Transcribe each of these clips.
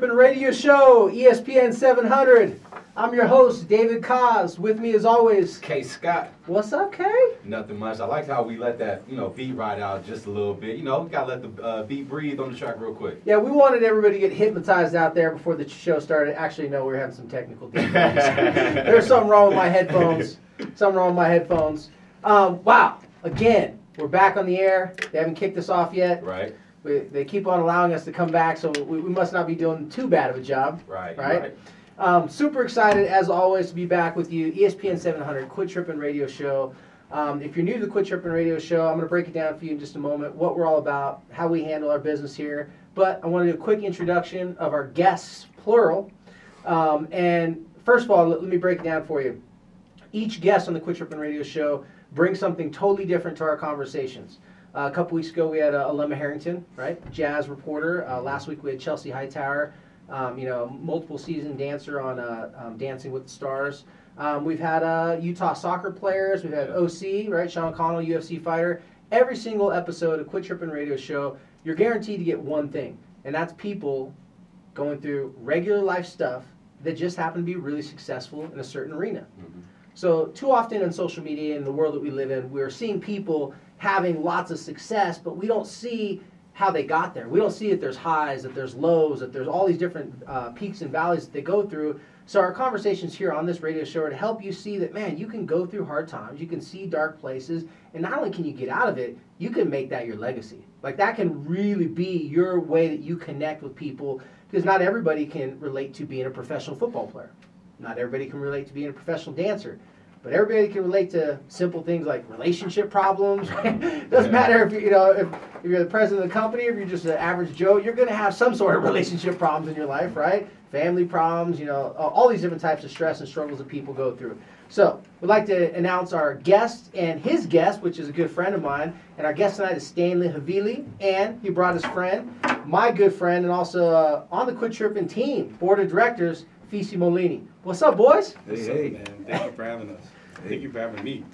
Radio Show, ESPN 700. I'm your host, David Koz. With me, as always, K Scott, what's up, Kay? nothing much. I like how we let that you know beat ride out just a little bit. You know, we gotta let the uh, beat breathe on the track real quick. Yeah, we wanted everybody to get hypnotized out there before the show started. Actually, no, we were having some technical difficulties. There's something wrong with my headphones. Something wrong with my headphones. Um, wow, again, we're back on the air. They haven't kicked us off yet. Right, We, they keep on allowing us to come back, so we, we must not be doing too bad of a job. right, Right. Um, super excited, as always, to be back with you. ESPN 700 Quit Trippin' Radio Show. Um, if you're new to the Quit Trippin' Radio Show, I'm going to break it down for you in just a moment, what we're all about, how we handle our business here. But I want to do a quick introduction of our guests, plural. Um, and first of all, let, let me break it down for you. Each guest on the Quit Trippin' Radio Show brings something totally different to our conversations. Uh, a couple weeks ago, we had uh, Alema Harrington, right, jazz reporter. Uh, last week, we had Chelsea Hightower, um, you know, multiple season dancer on uh, um, Dancing with the Stars. Um, we've had uh, Utah soccer players. We've had OC, right, Sean Connell, UFC fighter. Every single episode of Quit Trippin' Radio Show, you're guaranteed to get one thing, and that's people going through regular life stuff that just happen to be really successful in a certain arena. Mhm. So, too often in social media in the world that we live in, we're seeing people having lots of success, but we don't see how they got there. We don't see that there's highs, that there's lows, that there's all these different uh, peaks and valleys that they go through. So, our conversations here on this radio show are to help you see that, man, you can go through hard times, you can see dark places, and not only can you get out of it, you can make that your legacy. Like, that can really be your way that you connect with people because not everybody can relate to being a professional football player. Not everybody can relate to being a professional dancer, but everybody can relate to simple things like relationship problems. Doesn't matter if you you know if, if you're the president of the company, if you're just an average Joe, you're going to have some sort of relationship problems in your life, right? Family problems, you know, all these different types of stress and struggles that people go through. So we'd like to announce our guest and his guest, which is a good friend of mine. And our guest tonight is Stanley Havili, and he brought his friend, my good friend, and also uh, on the Quit Trippin' team, board of directors, Fisi Molini. What's up, boys? Hey, What's hey. up, man? Thank you for having us. Thank you for having me.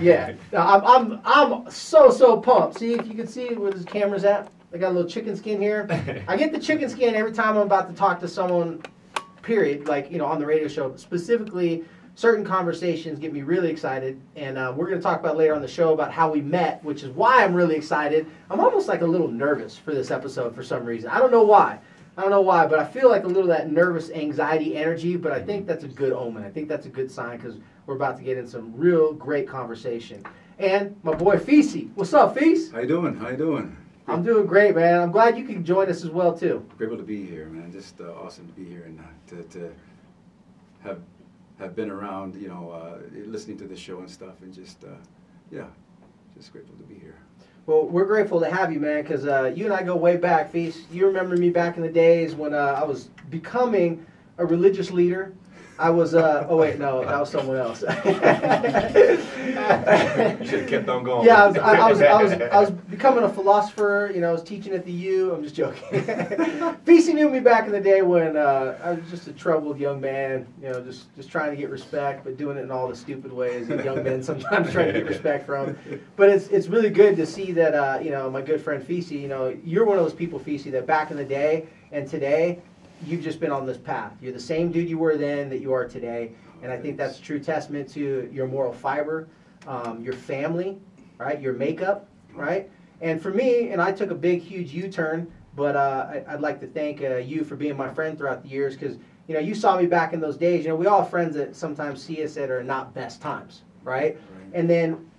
Yeah, I'm, I'm, I'm so, so pumped. See, if you can see where this camera's at, I got a little chicken skin here. I get the chicken skin every time I'm about to talk to someone, period, like, you know, on the radio show. Specifically, certain conversations get me really excited. And uh, we're going to talk about later on the show about how we met, which is why I'm really excited. I'm almost like a little nervous for this episode for some reason. I don't know why. I don't know why, but I feel like a little of that nervous anxiety energy, but I think that's a good omen. I think that's a good sign because we're about to get in some real great conversation. And my boy Fisi. What's up, Feast? How you doing? How you doing? I'm doing great, man. I'm glad you can join us as well, too. Grateful to be here, man. Just uh, awesome to be here and uh, to, to have have been around, you know, uh, listening to the show and stuff, and just uh, yeah, just grateful to be here. Well, we're grateful to have you, man, because uh, you and I go way back, Feast. You remember me back in the days when uh, I was becoming a religious leader. I was, uh, oh wait, no, that was someone else. You should have kept on going. Yeah, I was, I, I was, I was, I was becoming a philosopher. You know, I was teaching at the U. I'm just joking. BC knew me back in the day when uh, I was just a troubled young man. You know, just just trying to get respect, but doing it in all the stupid ways that young men sometimes try to get respect from. But it's it's really good to see that uh, you know my good friend Fisi. You know, you're one of those people, Fisi, that back in the day and today, you've just been on this path. You're the same dude you were then that you are today, and I think that's a true testament to your moral fiber, um, your family, right, your makeup, right. And for me, and I took a big, huge U-turn, but uh, I, I'd like to thank uh, you for being my friend throughout the years because you know you saw me back in those days. You know, we all have friends that sometimes see us at our not best times, right? And then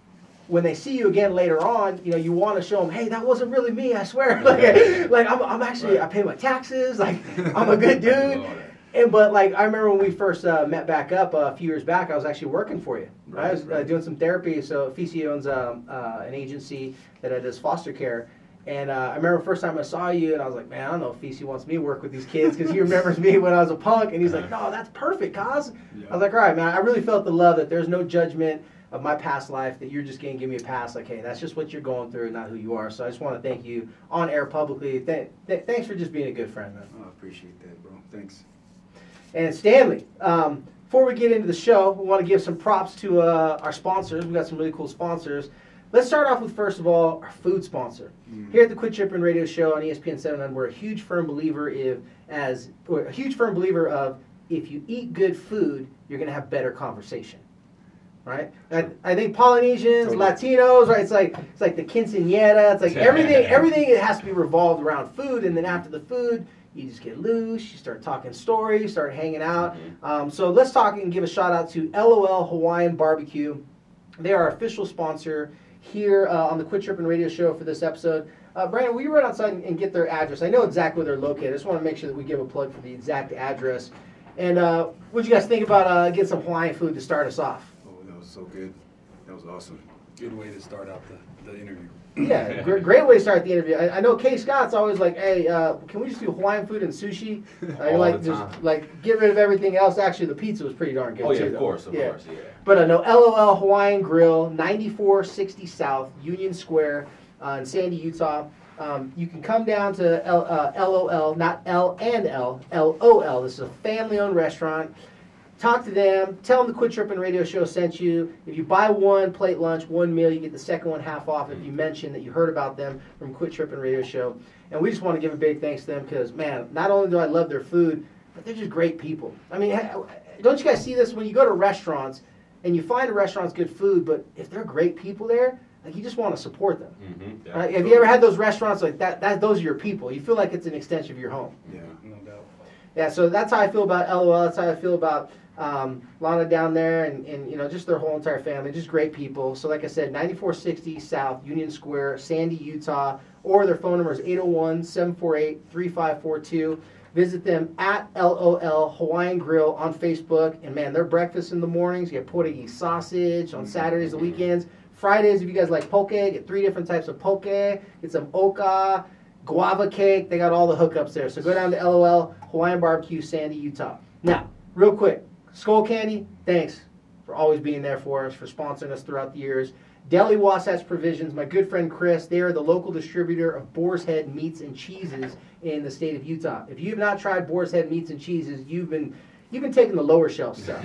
when they see you again later on, you know, you want to show them, hey, that wasn't really me, I swear. like, like I'm, I'm actually, I pay my taxes. Like, I'm a good dude. And but like I remember when we first uh, met back up uh, a few years back, I was actually working for you. Right? I was Right, uh, doing some therapy. So Fisi owns um, uh, an agency that uh, does foster care. And uh, I remember the first time I saw you, and I was like, man, I don't know if Fisi wants me to work with these kids because he remembers me when I was a punk. And he's like, no, that's perfect, cause. I was like, all right, man. I really felt the love that there's no judgment of my past life that you're just going to give me a pass. Like, hey, that's just what you're going through, not who you are. So I just want to thank you on air publicly. Th- th- thanks for just being a good friend, man. Oh, I appreciate that, bro. Thanks. And Stanley, um, before we get into the show, we want to give some props to uh, our sponsors. We've got some really cool sponsors. let's start off with first of all our food sponsor. Here at the Quit Trippin' Radio Show on ESPN 7, we're a huge firm believer if as or a huge firm believer of if you eat good food, you're gonna have better conversation. Right? I, I think Polynesians, Totally. Latinos, right? It's like it's like the quinceañera. It's like everything everything it has to be revolved around food, and then after the food, you just get loose. You start talking stories, start hanging out. Um, so let's talk and give a shout out to LOL Hawaiian Barbecue. They are our official sponsor here uh, on the Quit Trippin' Radio Show for this episode. Uh, Brandon, will you run outside and, and get their address? I know exactly where they're located. I just want to make sure that we give a plug for the exact address. And uh, what do you guys think about uh, getting some Hawaiian food to start us off? That was so good. That was awesome. Good way to start out the, the interview. Yeah, great, great way to start the interview. I, I know Kay Scott's always like, "Hey, uh, can we just do Hawaiian food and sushi? Uh, All like, the just like get rid of everything else." Actually, the pizza was pretty darn good Oh too. yeah, of though. course, of Yeah. course, yeah. But uh, no, LOL Hawaiian Grill, 9460 South, Union Square uh, in Sandy, Utah. Um, you can come down to L, uh, LOL, not L and L, LOL. This is a family owned restaurant. Talk to them. Tell them the Quit Tripping Radio Show sent you. If you buy one plate lunch, one meal, you get the second one half off if you mention that you heard about them from Quit Tripping Radio Show. And we just want to give a big thanks to them because, man, not only do I love their food, but they're just great people. I mean, don't you guys see this when you go to restaurants and you find a restaurant's good food, but if they're great people there, like you just want to support them. Mm-hmm. Right? Have you ever had those restaurants like that? That those are your people. You feel like it's an extension of your home. Yeah. No doubt. Yeah, so that's how I feel about LOL. That's how I feel about um, Lana down there, and, and you know just their whole entire family, just great people. So like I said, 9460 South Union Square, Sandy, Utah, or their phone number is 801-748-3542. Visit them at LOL Hawaiian Grill on Facebook, and man, their breakfast in the mornings. You get portuguese sausage on Saturdays, the weekends. Fridays, if you guys like poke, get three different types of poke. Get some oka, guava cake. They got all the hookups there. So go down to LOL Hawaiian Barbecue, Sandy, Utah. Now, real quick, Skullcandy, thanks for always being there for us, for sponsoring us throughout the years. Deli Wasatch Provisions, my good friend Chris, they are the local distributor of Boar's Head meats and cheeses in the state of Utah. If you have not tried Boar's Head meats and cheeses, you've been you've been taking the lower shelf stuff.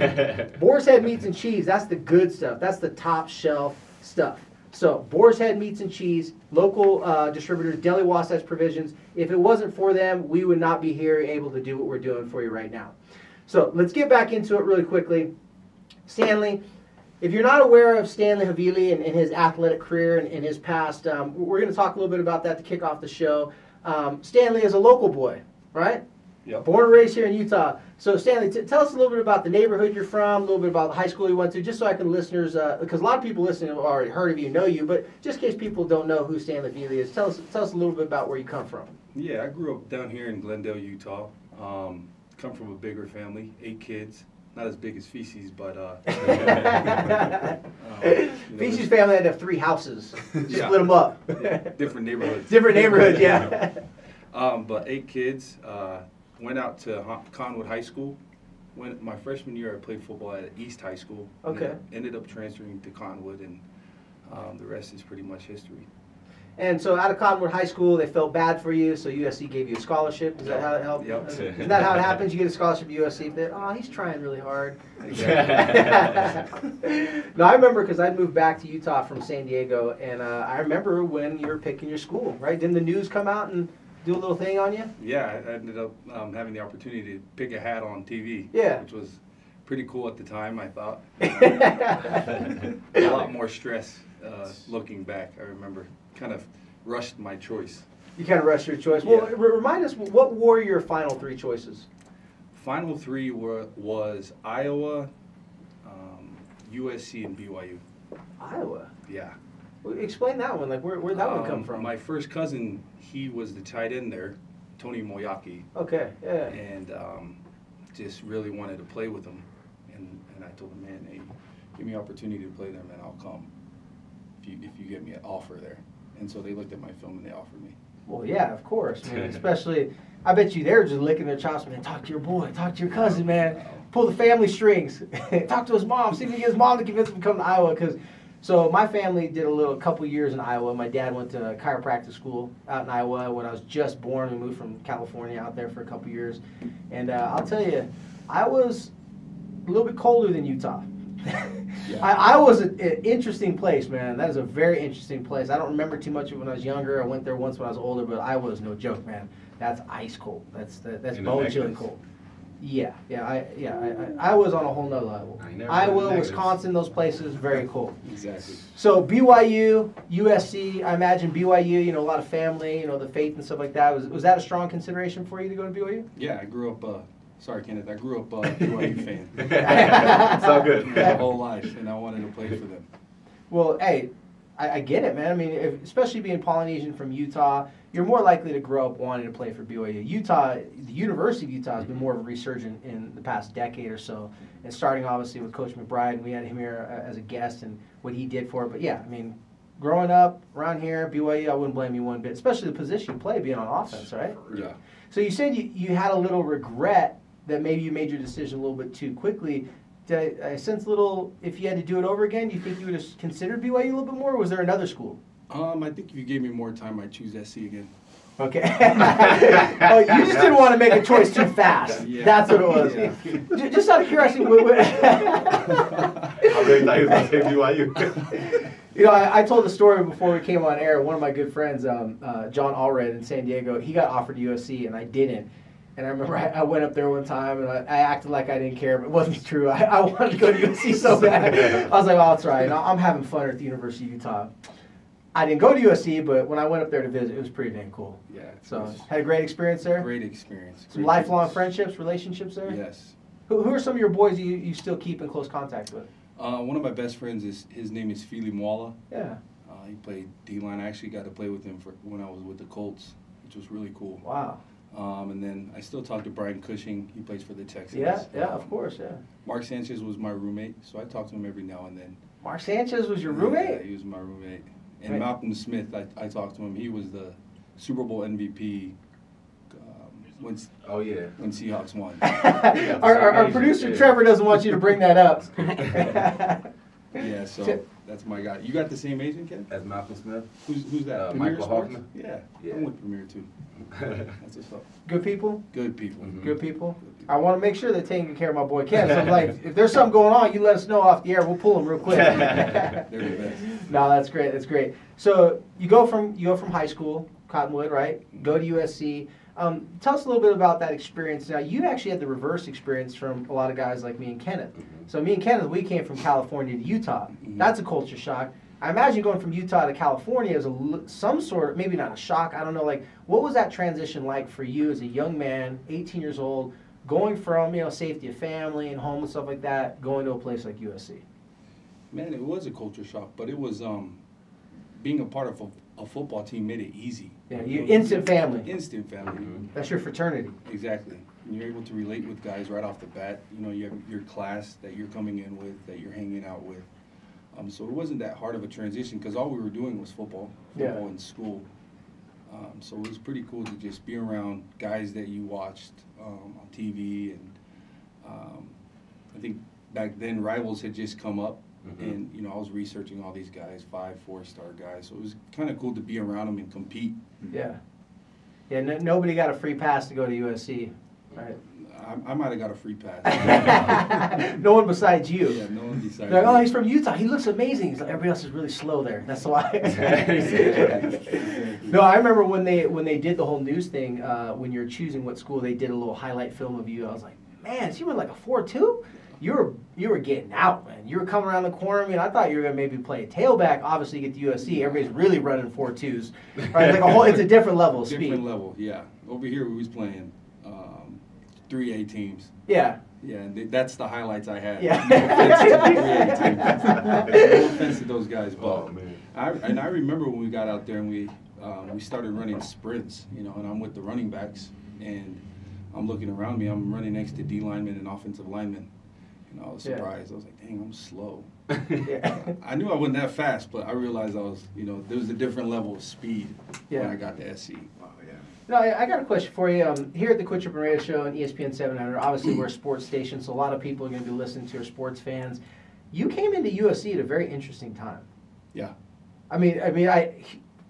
Boar's Head meats and cheese, that's the good stuff. That's the top shelf stuff. So, Boar's Head Meats and Cheese, local uh, distributors, Deli Wasatch Provisions. If it wasn't for them, we would not be here able to do what we're doing for you right now. So, let's get back into it really quickly. Stanley, if you're not aware of Stanley Havili and, and his athletic career and, and his past, um, we're going to talk a little bit about that to kick off the show. Um, Stanley is a local boy, right? Yep. Born and raised here in Utah. So, Stanley, t- tell us a little bit about the neighborhood you're from, a little bit about the high school you went to, just so I can listeners, because a lot of people listening have already heard of you, know you, but just in case people don't know who Stanley Havili is, tell us, tell us a little bit about where you come from. Yeah, I grew up down here in Glendale, Utah. Um, come from a bigger family, eight kids. Not as big as Fisi's, but uh, um, Fisi's family had to have three houses. Just Yeah. split them up. different neighborhoods. Different neighborhoods, yeah. Um, but eight kids. Uh, went out to Cottonwood High School. When my freshman year, I played football at East High School. Okay. Ended up, ended up transferring to Cottonwood, and um, the rest is pretty much history. And so out of Cottonwood High School, they felt bad for you, so USC gave you a scholarship. Is that how it helped? Yep. Isn't that how it happens? You get a scholarship at USC. That oh, he's trying really hard. no, I remember because I'd moved back to Utah from San Diego, and uh, I remember when you were picking your school. Right? Didn't the news come out and do a little thing on you? Yeah, I ended up um, having the opportunity to pick a hat on TV. Yeah. Which was pretty cool at the time, I thought. a lot more stress uh, looking back. I remember kind of rushed my choice. you kind of rushed your choice. Well, Yeah. re- remind us what were your final three choices? Final three were was Iowa, um, USC, and BYU. Iowa. Yeah. Well, Explain that one. Like, where where'd that one come Um, from? My first cousin, he was the tight end there, Tony Moeaki, Okay. Yeah. and um, just really wanted to play with him. And, and I told him, man, hey, give me opportunity to play there, man, I'll come if you, if you get me an offer there. And so they looked at my film and they offered me. Well, yeah, of course. I mean, especially, I bet you they're just licking their chops, man. Talk to your boy, talk to your cousin, man. Pull the family strings. talk to his mom. See if you can get his mom to convince him to come to Iowa. Because, so my family did a little couple years in Iowa. My dad went to chiropractic school out in Iowa when I was just born. We moved from California out there for a couple years, and uh, I'll tell you, I was a little bit colder than Utah. Yeah. I, I was an interesting place, man. That is a very interesting place. I don't remember too much of when I was younger. I went there once when I was older, but I was no joke, man. That's ice cold. That's that, that's In bone chilling cold. Yeah, yeah, I yeah, I, I, I was on a whole nother level. I ain't never been in Iowa. Wisconsin, those places, very cool. Exactly. So BYU, USC, I imagine BYU, you know, a lot of family, you know, the faith and stuff like that. Was was that a strong consideration for you to go to BYU? Yeah, I grew up. Uh, sorry, Kenneth. I grew up uh, BYU fan it's all good. my whole life, and I wanted to play for them. Well, hey, I, I get it, man. I mean, if, especially being Polynesian from Utah, you're more likely to grow up wanting to play for BYU. Utah, the University of Utah has been more of a resurgent in the past decade or so. And starting obviously with Coach McBride, we had him here uh, as a guest and what he did for it. But yeah, I mean, growing up around here, BYU, I wouldn't blame you one bit, especially the position you play being on offense, right? Yeah. So you said you, you had a little regret that maybe you made your decision a little bit too quickly. Did I, I sense a little, if you had to do it over again, do you think you would have considered BYU a little bit more, or was there another school? Um, I think if you gave me more time, I'd choose SC again. Okay. oh, you just didn't want to make a choice too fast. Yeah. That's what it was. Yeah. Just out of curiosity, what- what- I really thought he was going to say BYU. You know, I, I told the story before we came on air. One of my good friends, um, uh, John Allred in San Diego, he got offered USC and I didn't. And I remember I, I went up there one time and I, I acted like I didn't care, but it wasn't true. I, I wanted to go to USC so bad. I was like, oh, that's right. And I'm having fun at the University of Utah. I didn't go to USC, but when I went up there to visit, it was pretty dang cool. Yeah. So had a great experience there. great experience. Some Great lifelong business. friendships, relationships there. Yes. Who, who are some of your boys you, you still keep in close contact with? Uh, one of my best friends is his name is Fili Moala. Yeah. Uh, he played D line. I actually got to play with him for when I was with the Colts, which was really cool. Wow. Um, and then I still talk to Brian Cushing. He plays for the Texans. Yeah. Yeah. Um, Of course. Yeah. Mark Sanchez was my roommate, so I talk to him every now and then. Mark Sanchez was your roommate? Yeah, roommate. he was my roommate. And Right. Malcolm Smith, I, I talked to him. He was the Super Bowl MVP um, when oh, yeah. when Seahawks won. our, our, our producer Yeah. Trevor doesn't want you to bring that up. yeah, so that's my guy. You got the same agent, Ken? As Malcolm Smith. Who's who's that? Uh, Michael Sports? Hoffman. Yeah, Yeah. I'm with Premier too. That's what's up. Good people. Good people. Mhm. Good people. I want to make sure they're taking care of my boy Ken. So I'm like, if there's something going on, you let us know off the air. We'll pull him real quick. They're the best. no, that's great. That's great. So you go from you go from high school, Cottonwood, right? Go to USC. Um, tell us a little bit about that experience. Now, you actually had the reverse experience from a lot of guys like me and Kenneth. So me and Kenneth, we came from California to Utah. Mhm. That's a culture shock. I imagine going from Utah to California is a l- some sort of maybe not a shock. I don't know. Like, what was that transition like for you as a young man, 18 years old, going from you know safety of family and home and stuff like that, going to a place like USC? Man, it was a culture shock, but it was um, being a part of a, a football team made it easy. Yeah, you instant family. Instant family. Mhm. That's your fraternity. Exactly. And you're able to relate with guys right off the bat. You know, you have your class that you're coming in with, that you're hanging out with. Um, so it wasn't that hard of a transition because all we were doing was football, Yeah. football in school. Um, so it was pretty cool to just be around guys that you watched um, on TV, and um, I think back then rivals had just come up, Mhm. and you know I was researching all these guys, five, four-star guys. So it was kind of cool to be around them and compete. Yeah. Yeah. No, nobody got a free pass to go to USC, right? I, I might have got a free pass. no one besides you. Yeah, no one besides. They're like, oh, he's from Utah. He looks amazing. He's like, everybody else is really slow there. That's why. no, I remember when they when they did the whole news thing. Uh, when you're choosing what school, they did a little highlight film of you. I was like, man, so you were like a four two. You were you were getting out, man. You were coming around the corner. I mean, I thought you were gonna maybe play a tailback. Obviously, you get to USC. Everybody's really running four twos. Right? Like a whole, it's a different level of Different speed. level, yeah. Over here, we was playing um, three A teams. Yeah. Yeah, and that's the highlights I had. Yeah. No offense to the 3A teams. No offense to those guys, but Oh, man. I, and I remember when we got out there and we um, we started running sprints, you know, and I'm with the running backs, and I'm looking around me. I'm running next to D linemen and offensive linemen, and I was Yeah. surprised. I was like, "Dang, I'm slow." Yeah. I knew I wasn't that fast, but I realized I was, you know, there was a different level of speed Yeah. when I got to SC. Wow, yeah. No, I, I got a question for you. Um, here at the Quit Trippin' Radio Show and E ESPN 700, obviously we're a sports station, so a lot of people are going to be listening to are sports fans. You came into USC at a very interesting time. Yeah. I mean, I mean, I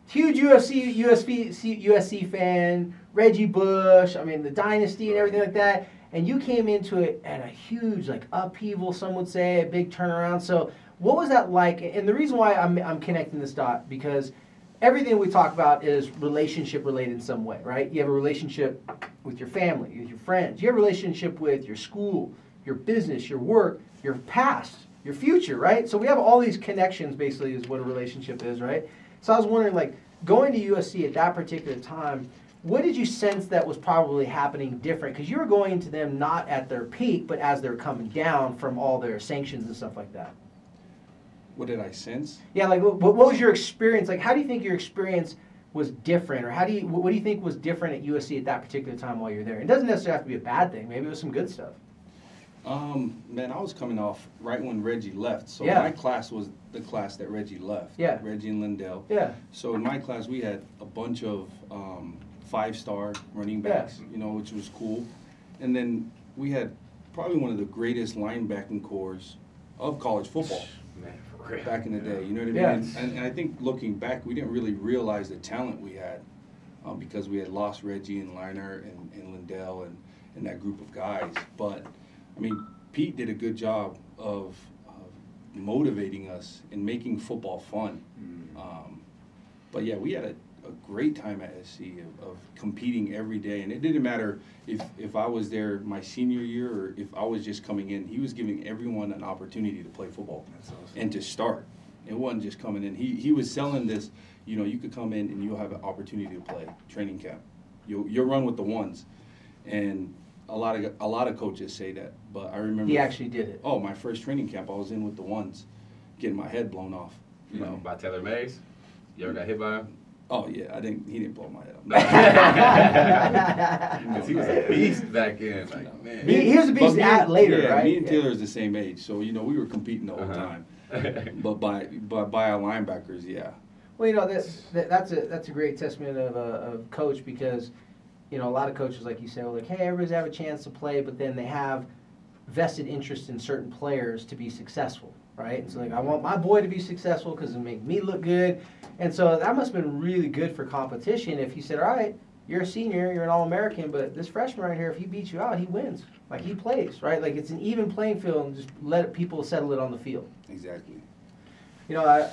huge UFC USC USC fan, Reggie Bush. I mean, the dynasty and everything like that. And you came into it at a huge like upheaval. Some would say a big turnaround. So what was that like? And the reason why I'm I'm connecting this dot because everything we talk about is relationship related in some way, right? You have a relationship with your family, with your friends. You have a relationship with your school, your business, your work, your past, your future, right? So we have all these connections basically is what a relationship is, right? So I was wondering like going to USC at that particular time, what did you sense that was probably happening different? Because you were going to them not at their peak, but as they're coming down from all their sanctions and stuff like that. What did I sense? Yeah, like what, what was your experience? Like, how do you think your experience was different, or how do you what do you think was different at USC at that particular time while you're there? It doesn't necessarily have to be a bad thing. Maybe it was some good stuff. Um, man, I was coming off right when Reggie left. So Yeah. my class was the class that Reggie left. Yeah. Reggie and LenDale. Yeah, So in my class, we had a bunch of um, five-star running backs, you know, which was cool. And then we had probably one of the greatest linebacking cores of college football Man, back in the day. You know what I mean? Yeah. And, and, I think looking back, we didn't really realize the talent we had um, because we had lost Reggie and Leinart and, and LenDale and, and that group of guys. But I mean, Pete did a good job of, of motivating us and making football fun. Um, but yeah, we had a, a great time at SC of, of competing every day, and it didn't matter if, if I was there my senior year or if I was just coming in. He was giving everyone an opportunity to play football That's awesome. and to start. It wasn't just coming in. He he was selling this. You know, you could come in and you'll have an opportunity to play training camp. You'll you'll run with the ones, and a lot of a lot of coaches say that. But I remember he actually did it. Oh, my first training camp, I was in with the ones, getting my head blown off. You know. By Taylor Mays? You ever got hit by him? Oh yeah, I didn't. He didn't blow my head up. Because he was a beast back then. Like, man. He- he was a beast at and- later, yeah, right? Me and Yeah. Taylor is the same age, so you know we were competing the whole Uh-huh. time. But by but by our linebackers, yeah. Well, you know that, that that's a that's a great testament of a of coach because, you know, a lot of coaches like you say, well, like, hey, everybody's have a chance to play, but then they have vested interest in certain players to be successful, right? And so like, I want my boy to be successful because it make me look good, and so that must have been really good for competition. If he said, all right, you're a senior, you're an All American, but this freshman right here, if he beats you out, he wins. Like he plays, right? Like it's an even playing field, and just let people settle it on the field. Exactly. You know, I,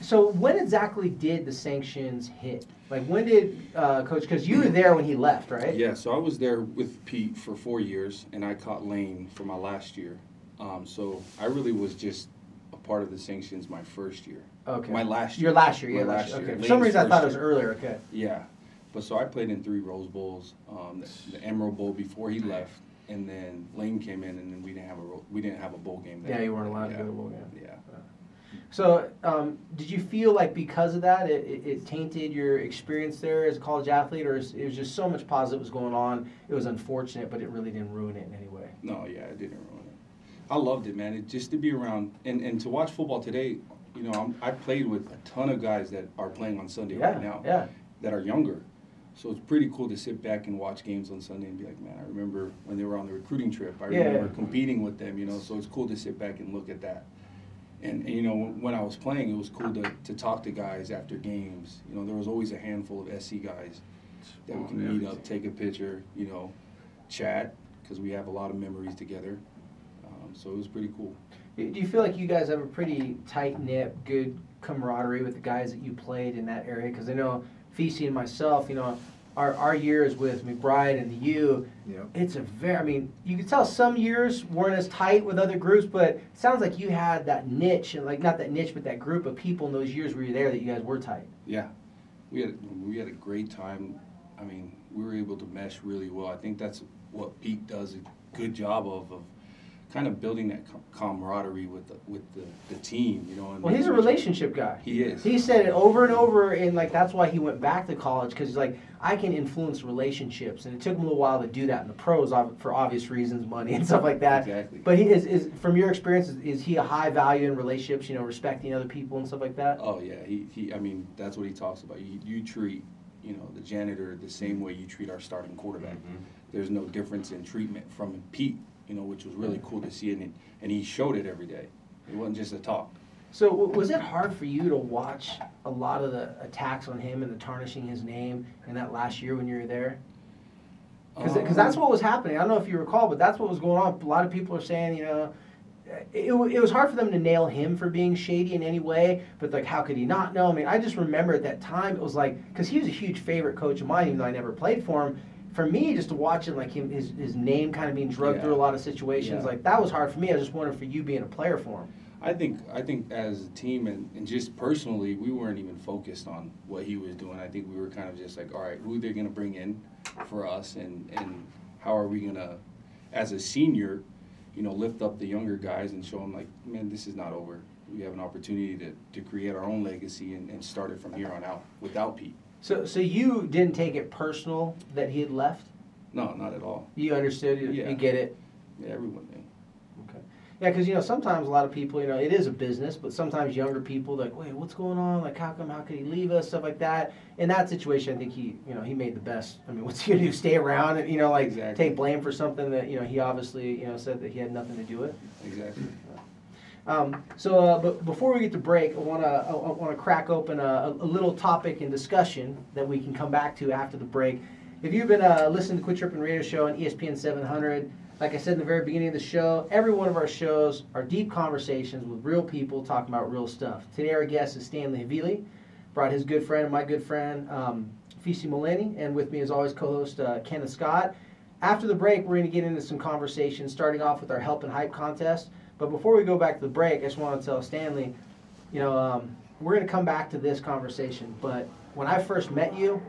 so when exactly did the sanctions hit? Like when did uh, Coach? Because you were there when he left, right? Yeah, so I was there with Pete for four years, and I caught Lane for my last year. Um, so I really was just a part of the sanctions my first year. Okay. My last year. Your last year, yeah. last last year. Okay. For some reason, I thought it was earlier. Okay. Yeah, but so I played in three Rose Bowls, um, the, the Emerald Bowl before he left, and then Lane came in, and then we didn't have a we didn't have a bowl game. There. Yeah, you weren't allowed to go to a bowl game. Yeah. So, um, did you feel like because of that, it, it, it tainted your experience there as a college athlete, or is, it was just so much positive was going on? It was unfortunate, but it really didn't ruin it in any way. No, yeah, it didn't ruin it. I loved it, man. It, just to be around and, and to watch football today. You know, I'm, I played with a ton of guys that are playing on Sunday Yeah, right now yeah. that are younger. So it's pretty cool to sit back and watch games on Sunday and be like, man, I remember when they were on the recruiting trip. I Yeah. remember competing with them. You know, so it's cool to sit back and look at that. And, and you know, when I was playing, it was cool to, to talk to guys after games. You know, there was always a handful of SC guys that we can meet up, take a picture, you know, chat because we have a lot of memories together. Um, so it was pretty cool. Do you feel like you guys have a pretty tight knit, good camaraderie with the guys that you played in that area? Because I know Fisi and myself, you know, our, our years with McBride and the U, Yep. it's a very, I mean, you can tell some years weren't as tight with other groups, but it sounds like you had that niche, and like not that niche, but that group of people in those years where you're there that you guys were tight. Yeah, we had we had a great time. I mean, we were able to mesh really well. I think that's what Pete does a good job of of kind of building that com- camaraderie with the with the, the team. You know, and Well, he's a relationship guy. He is. He said it over and over, and like that's why he went back to college because he's like, I can influence relationships, and it took him a little while to do that in the pros for obvious reasons, money and stuff like that. Exactly. But he is, is from your experience, is, is he a high value in relationships? You know, respecting other people and stuff like that. Oh yeah, he, he I mean that's what he talks about. You, you treat you know the janitor the same way you treat our starting quarterback. Mhm. There's no difference in treatment from Pete. You know, which was really cool to see, and it, and he showed it every day. It wasn't just a talk. So w- was it hard for you to watch a lot of the attacks on him and the tarnishing his name in that last year when you were there? Because Um, that's what was happening. I don't know if you recall, but that's what was going on. A lot of people are saying, you know, it, it was hard for them to nail him for being shady in any way, but like, how could he not know? I mean, I just remember at that time, it was like, because he was a huge favorite coach of mine, even though I never played for him. For me, just watching like him, his, his name kind of being drugged Yeah. through a lot of situations, Yeah. like that was hard for me. I just wondered for you being a player for him. I think I think as a team and, and just personally, we weren't even focused on what he was doing. I think we were kind of just like, all right, who they're gonna bring in for us, and and how are we gonna, as a senior, you know, lift up the younger guys and show them like, man, this is not over. We have an opportunity to, to create our own legacy and, and start it from here on out without Pete. So, so you didn't take it personal that he had left. No, not at all. You understood. You, Yeah. you get it. Yeah, everyone did. Okay. Yeah, because you know sometimes a lot of people, you know, it is a business, but sometimes younger people like, wait, what's going on? Like, how come? How could he leave us? Stuff like that. In that situation, I think he, you know, he made the best. I mean, what's he gonna do? Stay around and you know, like Exactly. take blame for something that you know he obviously you know said that he had nothing to do with. Exactly. Um, so, uh, but before we get to break, I want to I, want to crack open a, a little topic and discussion that we can come back to after the break. If you've been uh, listening to Quit Tripping Radio Show on ESPN 700, like I said in the very beginning of the show, every one of our shows are deep conversations with real people talking about real stuff. Today, our guest is Stanley Havili. Brought his good friend and my good friend, um, Fisi Muleni, and with me as always, co-host uh, Kenneth Scott. After the break, we're going to get into some conversations, starting off with our help and hype contest. But before we go back to the break, I just want to tell Stanley, you know, um, we're going to come back to this conversation. But when I first met you,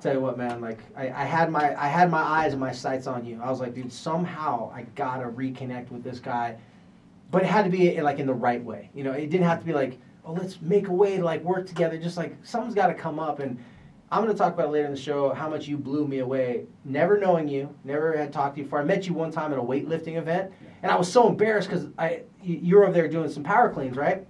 tell you what, man, like I, I had my I had my eyes and my sights on you. I was like, dude, somehow I gotta reconnect with this guy, but it had to be like in the right way. You know, it didn't have to be like, oh, let's make a way to like work together. Just like something's got to come up and. I'm going to talk about it later in the show how much you blew me away. Never knowing you, never had talked to you before. I met you one time at a weightlifting event, and I was so embarrassed because I you you were over there doing some power cleans, right?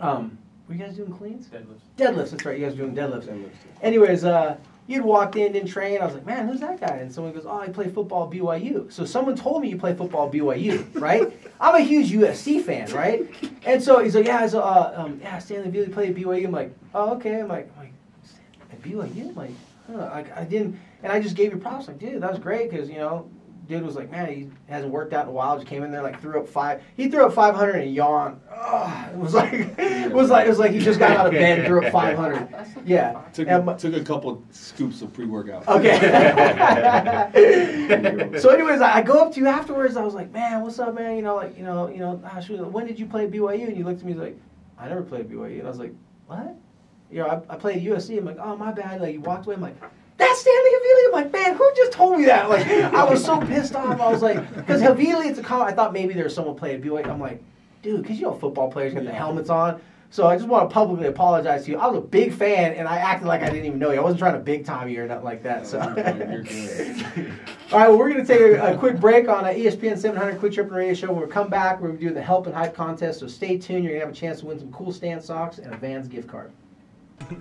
Um, were you guys doing cleans? Deadlifts. Deadlifts. That's right. You guys were doing deadlifts. Anyways, uh, you'd walked in, didn't train. I was like, man, who's that guy? And someone goes, oh, I play football at BYU. So someone told me you play football at BYU, right? I'm a huge USC fan, right? And so he's like, yeah, so, uh, um, yeah, Stanley Veely played at BYU. I'm like, oh, okay. I'm like, I'm like at BYU? I'm like, huh. Like, I didn't, and I just gave you props. Like, dude, that was great because, you know, dude was like, man, he hasn't worked out in a while. Just came in there, like, threw up five. He threw up 500 and yawned. Oh, it was like, it was like, it was like he just got out of bed and threw up 500. Yeah. Took, And a, took a couple scoops of pre-workout. Okay. so, anyways, I go up to you afterwards. I was like, "Man, what's up, man? You know, like, you know, you know, ah, shoot, when did you play at BYU?" And you looked at me like, "I never played at BYU." And I was like, "What?" You know, I, I played USC. I'm like, "Oh, my bad." Like, you walked away. I'm like, "That's Stanley Havili." I'm like, "Man, who just told me that?" Like, I was so pissed off. I was like, because Havili, it's a com- I thought maybe there was someone playing BYU. I'm like, dude, because you know, football players got the helmets on. So I just want to publicly apologize to you. I was a big fan, and I acted like I didn't even know you. I wasn't trying to big time you or nothing like that. So. All right, well, we're going to take a, a quick break on ESPN 700 Quit Trippin' Radio Show. When we come back, we're going to do the Help and Hype contest, so stay tuned. You're going to have a chance to win some cool Stance socks and a Vans gift card.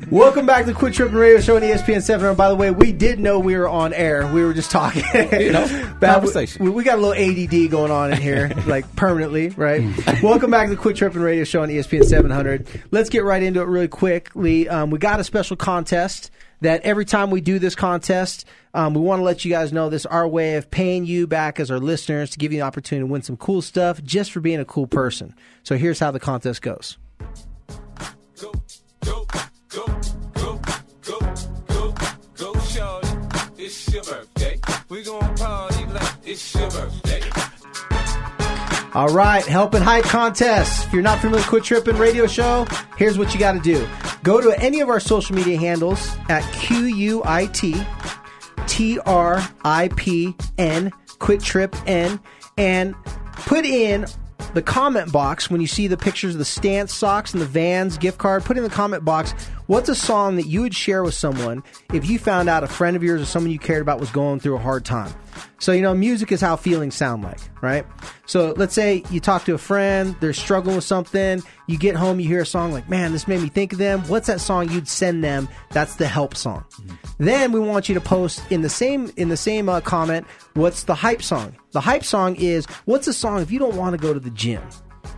Welcome back to Quit Trippin' Radio Show on ESPN 700. By the way, we did know we were on air. We were just talking. You know, conversation. We, we got a little ADD going on in here, like permanently, right? Welcome back to the Quit Trippin' Radio Show on ESPN 700. Let's get right into it really quickly. Um, we got a special contest that every time we do this contest, um, we want to let you guys know this our way of paying you back as our listeners to give you the opportunity to win some cool stuff just for being a cool person. So here's how the contest goes. Go, go, go, go, go, shorty. It's your birthday. We gon' party like it's your birthday. All right, help and hype contest. If you're not familiar with Quit Trippin' Radio Show, here's what you got to do. Go to any of our social media handles at QUIT T R I P N Quit Trip N and put in the comment box when you see the pictures of the stance socks and the Vans gift card. Put in the comment box what's a song that you would share with someone if you found out a friend of yours or someone you cared about was going through a hard time. So, you know, music is how feelings sound like, right? So, let's say you talk to a friend, they're struggling with something, you get home, you hear a song like, man, this made me think of them. What's that song you'd send them? That's the help song. Then we want you to post in the same in the same uh, comment, what's the hype song? The hype song is what's a song if you don't want to go to the gym?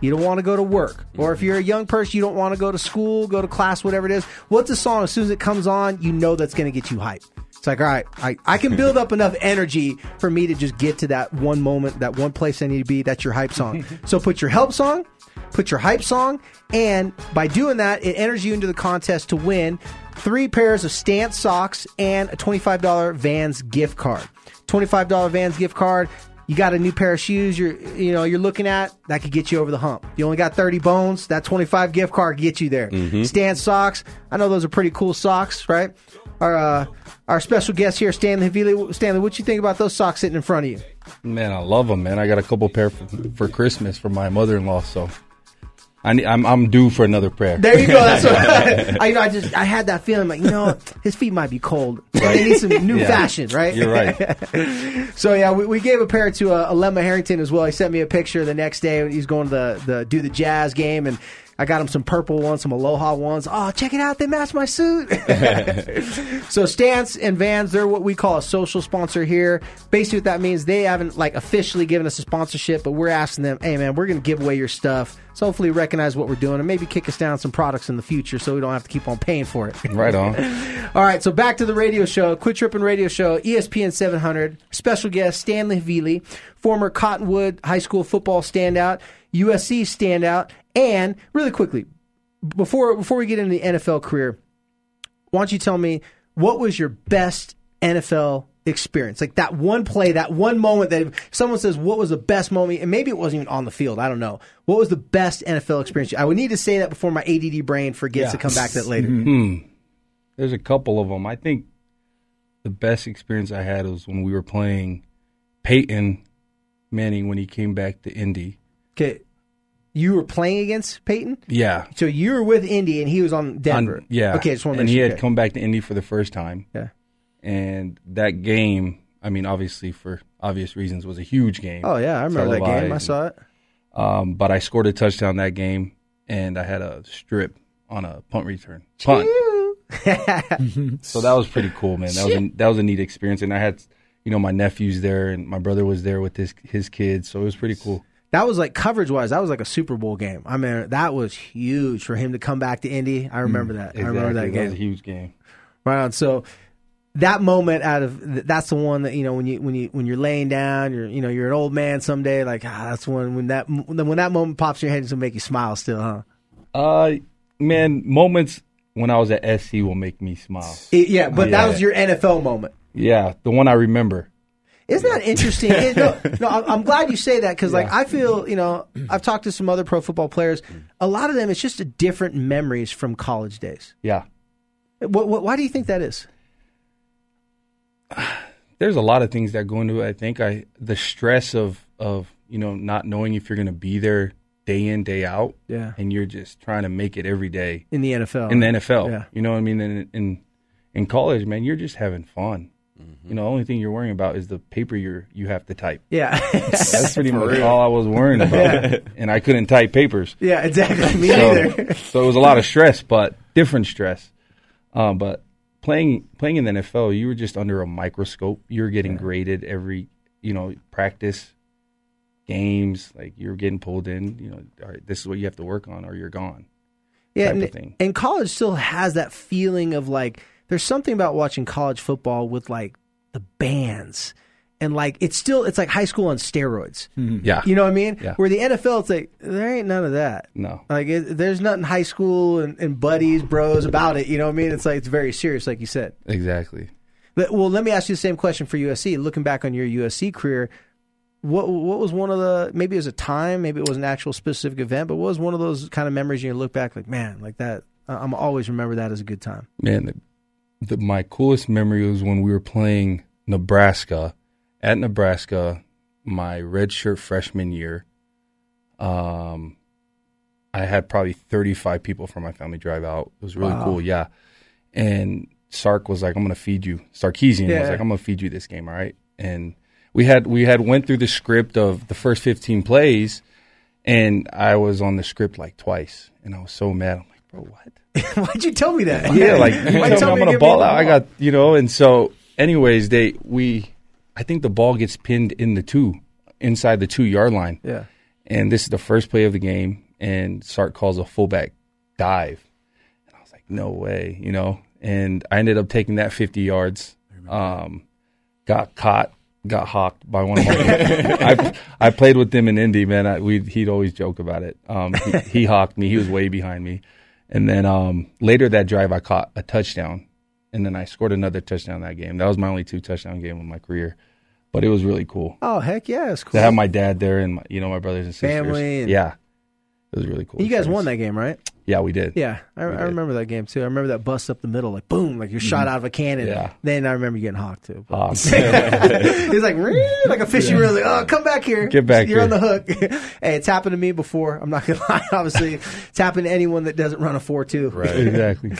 You don't want to go to work. Or if you're a young person, you don't want to go to school, go to class, whatever it is. What's a song as soon as it comes on, you know that's going to get you hyped? It's like, all right, I, I can build up enough energy for me to just get to that one moment, that one place I need to be. That's your hype song. so put your help song, put your hype song, and by doing that, it enters you into the contest to win three pairs of Stance socks and a $25 Vans gift card. $25 Vans gift card. You got a new pair of shoes you're you know you're looking at that could get you over the hump. You only got 30 bones, that 25 gift card gets you there. Mm-hmm. Stance socks. I know those are pretty cool socks, right? Our uh, our special guest here, Stanley Havili. Stanley, what you think about those socks sitting in front of you? Man, I love them, man. I got a couple pair for, for Christmas for my mother-in-law, so I need, I'm I'm due for another pair. There you go. That's what I, you know. I just I had that feeling like you know his feet might be cold. They need some new Yeah. fashion, right? You're right. So yeah, we, we gave a pair to uh, Alema Harrington as well. He sent me a picture the next day. He's going to the, the do the jazz game, and I got him some purple ones, some Aloha ones. Oh, check it out! They match my suit. so Stance and Vans, they're what we call a social sponsor here. Basically, what that means they haven't like officially given us a sponsorship, but we're asking them, hey man, we're going to give away your stuff. So hopefully, recognize what we're doing and maybe kick us down some products in the future, so we don't have to keep on paying for it. right on. All right, so back to the radio show, Quit Tripping Radio Show, ESPN 700. Special guest Stanley Havili, former Cottonwood High School football standout, USC standout, and really quickly, before before we get into the NFL career, why don't you tell me what was your best NFL experience? Like that one play, that one moment that if someone says, "What was the best moment?" and maybe it wasn't even on the field. I don't know. What was the best NFL experience? I would need to say that before my ADD brain forgets to come back to that later. Mm-hmm. Hmm. There's a couple of them. I think the best experience I had was when we were playing Peyton Manning when he came back to Indy. Okay. You were playing against Peyton? Yeah. So you were with Indy and he was on Denver. On- yeah. Okay, just want to and he had come back to Indy for the first time. Yeah. And that game, I mean, obviously for obvious reasons, was a huge game. Oh yeah, I remember that game. I saw it. Um, but I scored a touchdown that game, and I had a strip on a punt return. Punt. so that was pretty cool, man. That was a, that was a neat experience, and I had, you know, my nephews there, and my brother was there with his his kids, so it was pretty cool. That was like coverage wise, that was like a Super Bowl game. I mean, that was huge for him to come back to Indy. I remember that. I remember that Exactly. game. was a huge game. Right on. So that moment out of that's the one that you know when you when you when you're laying down, you're you know you're an old man someday. Like ah, that's when when that when that moment pops in your head, it's gonna make you smile still, huh? Uh, man, moments when I was at SC will make me smile. It- yeah, but that was your NFL moment. Yeah, the one I remember. Isn't that interesting? It- no, no, I'm glad you say that because, like, I feel, you know, I've talked to some other pro football players. Mm. A lot of them, it's just a different memories from college days. Yeah, What, what, why do you think that is? there's a lot of things that go into it. I think I the stress of of you know not knowing if you're going to be there day in day out, Yeah. and you're just trying to make it every day In the NFL. in the NFL. Yeah. You know what I mean? In in, in college, man, you're just having fun. You know, the only thing you're worrying about is the paper you're you have to type. Yeah. That's pretty much all I was worrying about, and I couldn't type papers. yeah, exactly. Me so, neither. so it was a lot of stress, but different stress. Um, but playing playing in the NFL, you were just under a microscope. You were getting graded every, you know, practice, games. Like you're getting pulled in. You know, all right, this is what you have to work on, or you're gone. yeah, type and, of thing. and college still has that feeling of like, there's something about watching college football with like the bands. And like, it's still, it's like high school on steroids. Mm-hmm. Yeah, You know what I mean? Yeah. Where the NFL, it's like, there ain't none of that. no, Like it, there's nothing high school and, and buddies, bros about it. You know what I mean? It's like it's very serious, like you said. exactly. But, well, let me ask you the same question for USC. Looking back on your USC career, what what was one of the maybe it was a time, maybe it was an actual specific event, but what was one of those kind of memories you look back like, man, like that? I- I'm always remember that as a good time. Man, the, the, my coolest memory was when we were playing Nebraska at Nebraska, my redshirt freshman year. Um, I had probably 35 people from my family drive out. It was really Wow. cool, yeah. And Sark was like, "I'm going to feed you." Sarkisian Yeah. was like, "I'm going to feed you this game, all right?" And we had we had went through the script of the first 15 plays, and I was on the script like twice, and I was so mad. I'm like, "Bro, what?" Why'd you tell me that? yeah, like you you tell tell me I'm gonna ball out. I got you know, and so anyways, they we I think the ball gets pinned in the two inside the two yard line. Yeah. And this is the first play of the game and Sark calls a fullback dive. And I was like, No way, you know. And I ended up taking that fifty yards Um, got caught, got hawked by one of my. I I played with him in Indy, man. I, we he'd always joke about it. Um, he, he hawked me. He was way behind me, and then um, later that drive, I caught a touchdown, and then I scored another touchdown that game. That was my only two touchdown game in my career, but it was really cool Oh heck yeah, it's cool. to have my dad there and my, you know my brothers and sisters. Family and- yeah, it was really cool. you guys won that game, right? Yeah, we did. Yeah, I, I did. remember that game too. I remember that bust up the middle, like boom, like you're shot out of a cannon. Yeah. Then I remember you getting hawked too. Hawked. He's like, like a fishy reel. Like, oh, come back here. Get back You're here. on the hook. hey, it's happened to me before. I'm not gonna lie. Obviously, it's happened to anyone that doesn't run a four two. Right. exactly.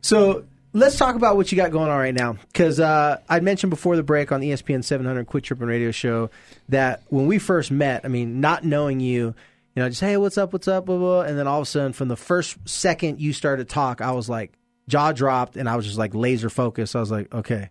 So let's talk about what you got going on right now. Because uh, I mentioned before the break on the ESPN 700 Quit Trippin' Radio Show that when we first met, I mean, not knowing you, you know, just hey, what's up, what's up, blah blah, and then all of a sudden, from the first second you started to talk, I was like jaw dropped, and I was just like laser focused. I was like, okay,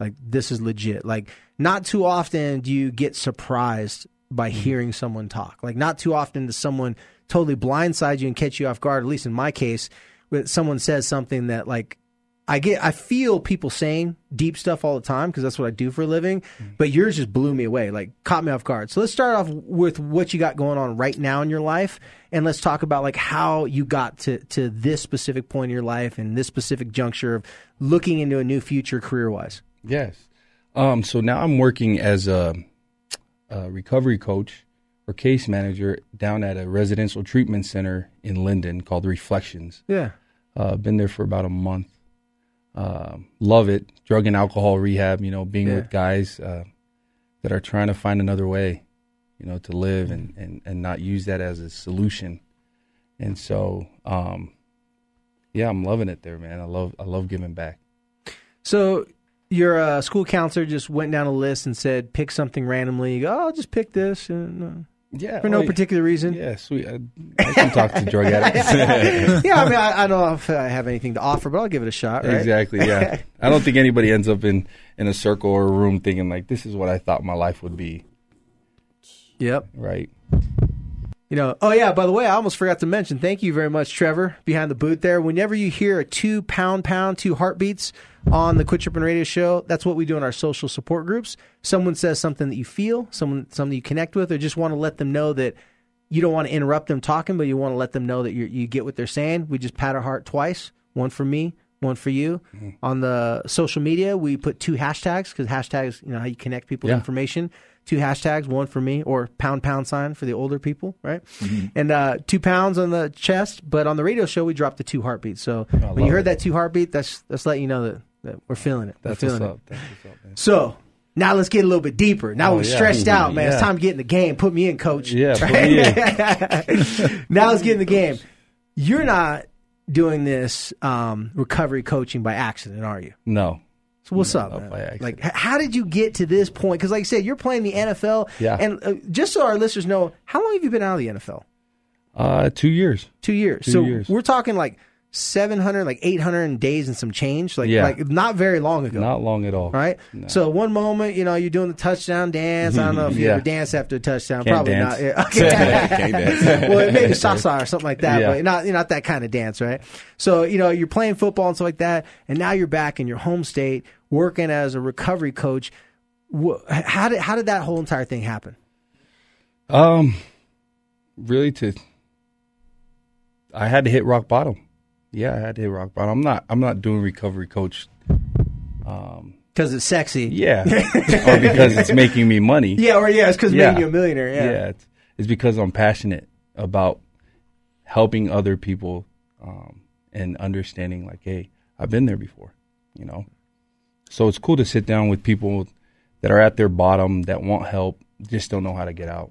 like this is legit. Like not too often do you get surprised by mm-hmm. hearing someone talk. Like not too often does someone totally blindside you and catch you off guard. At least in my case, when someone says something that like I get, I feel people saying deep stuff all the time because that's what I do for a living. But yours just blew me away, like caught me off guard. So let's start off with what you got going on right now in your life, and let's talk about like how you got to to this specific point in your life and this specific juncture of looking into a new future career wise. Yes. Um, so now I'm working as a, a recovery coach or case manager down at a residential treatment center in Lindon called Reflections. Yeah. Uh, been there for about a month. Um love it. Drug and alcohol rehab. You know, being Yeah. with guys uh, that are trying to find another way, you know, to live and, and, and not use that as a solution. And so, um, yeah, I'm loving it there, man. I love I love giving back. So your uh, school counselor just went down a list and said pick something randomly. You go, oh, I'll just pick this. And, uh, Yeah, for no particular reason. Yeah, sweet. I, I can talk to drug addicts. yeah, I mean, I, I don't know if I have anything to offer, but I'll give it a shot. Right? Exactly. Yeah. I don't think anybody ends up in in a circle or a room thinking like, "This is what I thought my life would be." Yep. Right. You know, oh yeah, by the way, I almost forgot to mention, thank you very much, Trevor, behind the boot there. Whenever you hear a two pound pound, two heartbeats on the Quit Trippin' Radio show, that's what we do in our social support groups. Someone says something that you feel, someone something you connect with, or just want to let them know that you don't want to interrupt them talking, but you want to let them know that you you get what they're saying. We just pat our heart twice, one for me, one for you. On the social media, we put two hashtags because hashtags, you know, how you connect people to Yeah. information. Two hashtags, one for me, or pound pound sign for the older people, right? And uh, two pounds on the chest, but on the radio show we dropped the two heartbeats. So when you heard it. that two heartbeat, that's that's letting you know that we're feeling it. We're That's what's feeling up. That's what's up, man. It. So now let's get a little bit deeper. Now Oh, we're yeah. stretched out, man. It's time to get in the game. Put me in, coach. Yeah, in. now let's get in the game. You're not doing this um, recovery coaching by accident, are you? No. So what's No, up, by. Like, how did you get to this point? Because, like I said, you're playing the NFL. Yeah. And uh, just so our listeners know, how long have you been out of the NFL? Uh, two years. Two years. Two so years. we're talking like 700, like 800 days and some change. Like, Yeah. like not very long ago. Not long at all. Right. No. So one moment, you know, you're doing the touchdown dance. I don't know if you Yeah. ever dance after a touchdown. Can't Probably dance. not. Yeah. Okay. Can't dance. well, maybe salsa or something like that, Yeah. but not you know, not that kind of dance, right? So you know, you're playing football and stuff like that, and now you're back in your home state working as a recovery coach. How did how did that whole entire thing happen? Um, really, to I had to hit rock bottom. Yeah, I had to hit rock bottom. I'm not. I'm not doing recovery coach. Um, Because it's sexy. yeah, or because it's making me money. Yeah, or yeah, it's because Yeah. making you a millionaire. Yeah. yeah, it's, it's because I'm passionate about helping other people um, and understanding like, hey, I've been there before, you know. So it's cool to sit down with people that are at their bottom that want help, just don't know how to get out.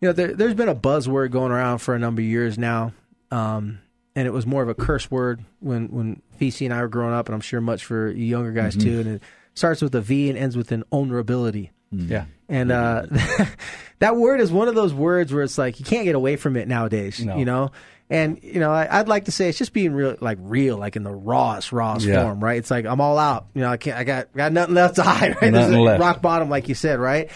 You know, there, there's been a buzzword going around for a number of years now, um, and it was more of a curse word when when Fisi and I were growing up, and I'm sure much for younger guys too. And it starts with a V and ends with an vulnerability. Yeah, And uh, that word is one of those words where it's like you can't get away from it nowadays. No. You know, and you know I, I'd like to say it's just being real, like real, like in the rawest, rawest Yeah. form, right? It's like I'm all out. You know, I can't, I got got nothing left to hide, right? This Nothing is left. rock bottom, like you said, right?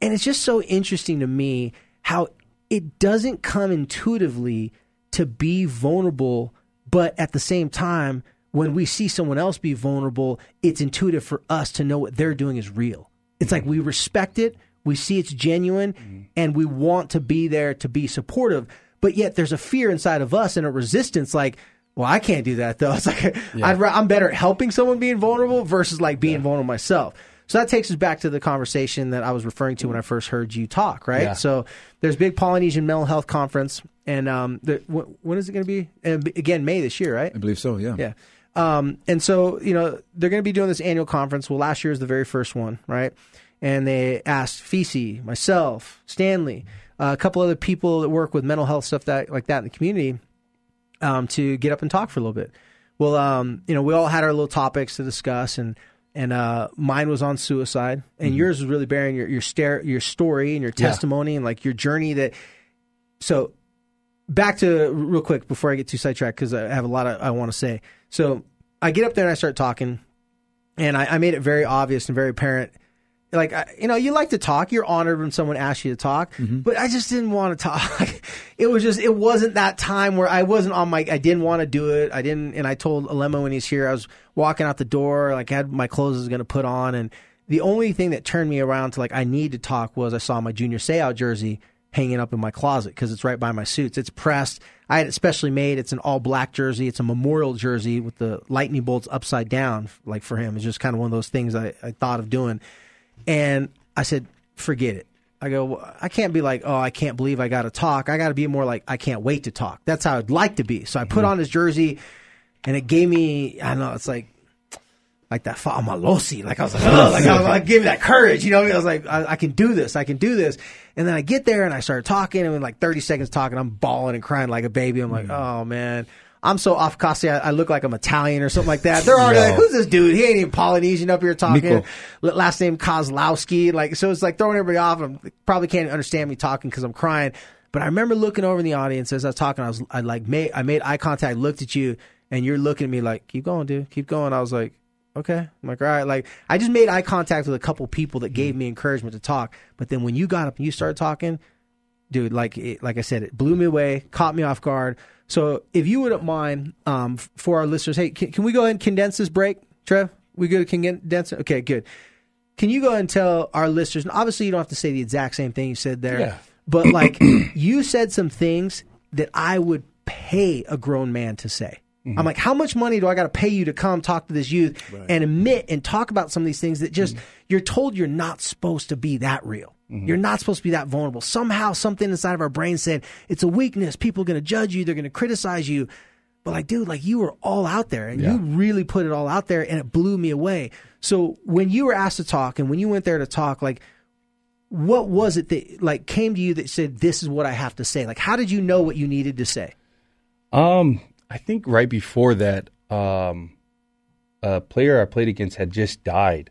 And it's just so interesting to me how it doesn't come intuitively to be vulnerable, but at the same time, when we see someone else be vulnerable, it's intuitive for us to know what they're doing is real. It's like we respect it, we see it's genuine, mm-hmm. and we want to be there to be supportive. But yet there's a fear inside of us and a resistance like, well, I can't do that though. It's like I'd, I'm better at helping someone being vulnerable versus like being vulnerable myself. So that takes us back to the conversation that I was referring to when I first heard you talk, right? Yeah. So there's big Polynesian mental health conference, and um, the, wh- when is it going to be? And again, May this year, right? I believe so. Yeah. Yeah. Um, and so, you know, they're going to be doing this annual conference. Well, last year was the very first one, right? And they asked Fisi, myself, Stanley, uh, a couple other people that work with mental health stuff that like that in the community um, to get up and talk for a little bit. Well, um, you know, we all had our little topics to discuss, and and uh, mine was on suicide, and yours was really bearing your your stare, your story and your Yeah. testimony and like your journey. That so back to real quick before I get too sidetracked because I have a lot of I want to say. So I get up there and I start talking, and I, I made it very obvious and very apparent. Like I, you know, you like to talk. You're honored when someone asks you to talk, mm-hmm. but I just didn't want to talk. it was just it wasn't that time where I wasn't on my. I didn't want to do it. I didn't, and I told Alema when he's here. I was walking out the door, like I had my clothes I was going to put on, and the only thing that turned me around to like I need to talk was I saw my Junior Seau jersey hanging up in my closet because it's right by my suits. It's pressed. I had it specially made. It's an all black jersey. It's a memorial jersey with the lightning bolts upside down, like for him. It's just kind of one of those things I, I thought of doing. And I said, forget it. I go, "Well, I can't be like, oh, I can't believe I got to talk. I got to be more like, I can't wait to talk. That's how I'd like to be. So I put mm-hmm. on his jersey and it gave me, I don't know, it's like, like that Fa'amalosi. Like I was like, oh, like I was like, give me that courage. You know, I was like, I, I can do this. I can do this. And then I get there and I start talking and in like 30 seconds talking, I'm bawling and crying like a baby. I'm like, mm. oh man. I'm so off Kasi. I, I look like I'm Italian or something like that. They're already like, who's this dude? He ain't even Polynesian up here talking. Last name Kozlowski. Like, so it's like throwing everybody off. I'm probably can't understand me talking because I'm crying. But I remember looking over in the audience as I was talking. I was, I like made, I made eye contact, looked at you, and you're looking at me like, keep going, dude, keep going. I was like, okay. I'm like, all right. Like, I just made eye contact with a couple people that gave me encouragement to talk. But then when you got up and you started talking, dude, like, it, like I said, it blew me away, caught me off guard. So if you wouldn't mind, um, for our listeners, hey, can, can we go ahead and condense this break, Trev? We good? Can condense it? Okay, good. Can you go ahead and tell our listeners? And obviously, you don't have to say the exact same thing you said there, Yeah. but like you said some things that I would pay a grown man to say. Mm-hmm. I'm like, how much money do I got to pay you to come talk to this youth and admit and talk about some of these things that just mm-hmm. you're told you're not supposed to be that real. Mm-hmm. You're not supposed to be that vulnerable. Somehow, something inside of our brain said it's a weakness. People are going to judge you. They're going to criticize you. But like, dude, like you were all out there and you really put it all out there and it blew me away. So when you were asked to talk and when you went there to talk, like, what was it that like came to you that said, this is what I have to say? Like, how did you know what you needed to say? Um, I think right before that, um, a player I played against had just died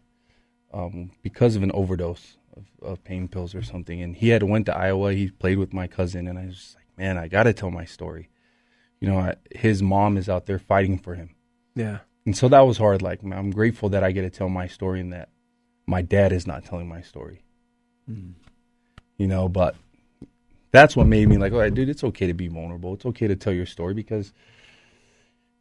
um, because of an overdose of, of pain pills or something, and he had went to Iowa. He played with my cousin, and I was just like, man, I got to tell my story. You know, I, his mom is out there fighting for him, Yeah. and so that was hard. Like, man, I'm grateful that I get to tell my story, and that my dad is not telling my story. You know, but that's what made me like, all right, dude, it's okay to be vulnerable. It's okay to tell your story because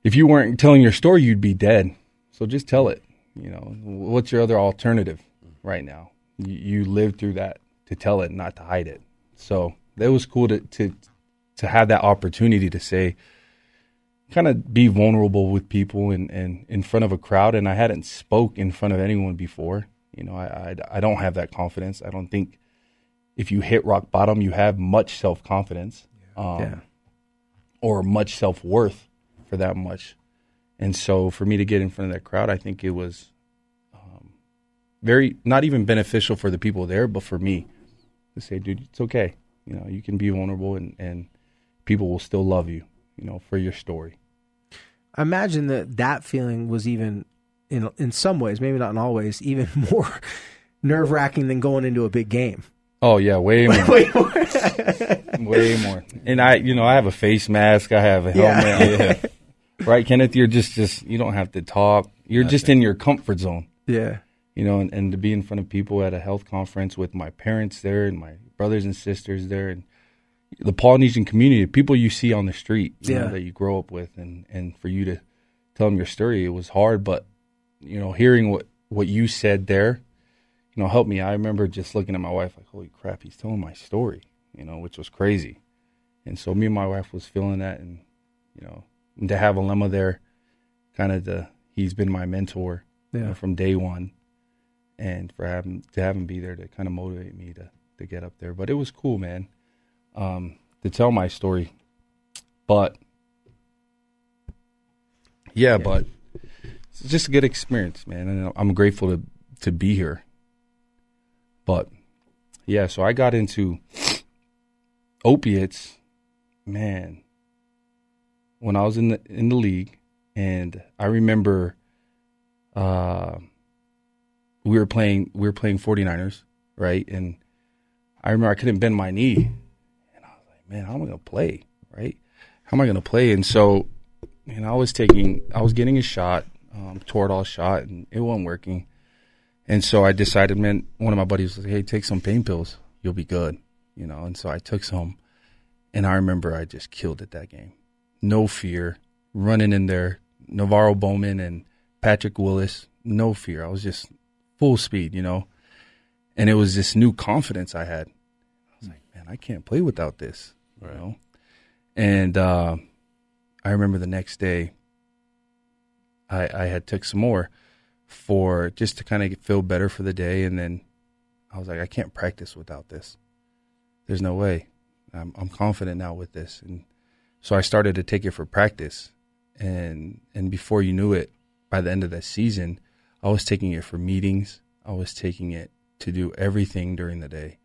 if you weren't telling your story, you'd be dead. So just tell it. You know, what's your other alternative right now? You, you lived through that to tell it, not to hide it. So it was cool to to to have that opportunity to say, kind of be vulnerable with people and, and in front of a crowd. And I hadn't spoke in front of anyone before. You know, I, I I don't have that confidence. I don't think if you hit rock bottom, you have much self confidence. Um, Yeah. or much self worth for that much. And so for me to get in front of that crowd, I think it was um, very not even beneficial for the people there, but for me to say, dude, it's okay. You know, you can be vulnerable and, and people will still love you, you know, for your story. I imagine that that feeling was even in in some ways, maybe not in all ways, even more nerve wracking than going into a big game. Oh yeah, way more. Wait, what? way more. And I, you know, I have a face mask. I have a helmet. Yeah. Right, Kenneth. You're just, just you don't have to talk. You're just in your comfort zone. yeah. You know, and, and to be in front of people at a health conference with my parents there and my brothers and sisters there and the Polynesian community, people you see on the street, you Yeah. know, that you grow up with, and and for you to tell them your story. It was hard, but you know, hearing what what you said there, you know, helped me. I remember just looking at my wife like, "Holy crap, he's telling my story," you know, which was crazy. And so me and my wife was feeling that, and you know, and to have Alema there, kind of the he's been my mentor you know, from day one, and for having to have him be there to kind of motivate me to to get up there. But it was cool, man, um, to tell my story. But yeah, but it's just a good experience, man, and I'm grateful to to be here. But yeah, so I got into opiates, man, when I was in the in the league, and I remember uh, we were playing we were playing 49ers, right? And I remember I couldn't bend my knee, and I was like, man, how am I gonna play, right? How am I gonna play? And so, and I was taking, I was getting a shot, um, Toradol shot, and it wasn't working. And so I decided, man, one of my buddies was like, hey, take some pain pills, you'll be good, you know. And so I took some, and I remember I just killed it that game, no fear, running in there, NaVorro Bowman and Patrick Willis, no fear. I was just full speed, you know. And it was this new confidence I had. I was like, man, I can't play without this, you know. And uh, I remember the next day, I I had took some more for just to kind of feel better for the day, and then I was like, I can't practice without this. There's no way. I'm I'm confident now with this, and so I started to take it for practice, and and before you knew it, by the end of that season, I was taking it for meetings. I was taking it to do everything during the day.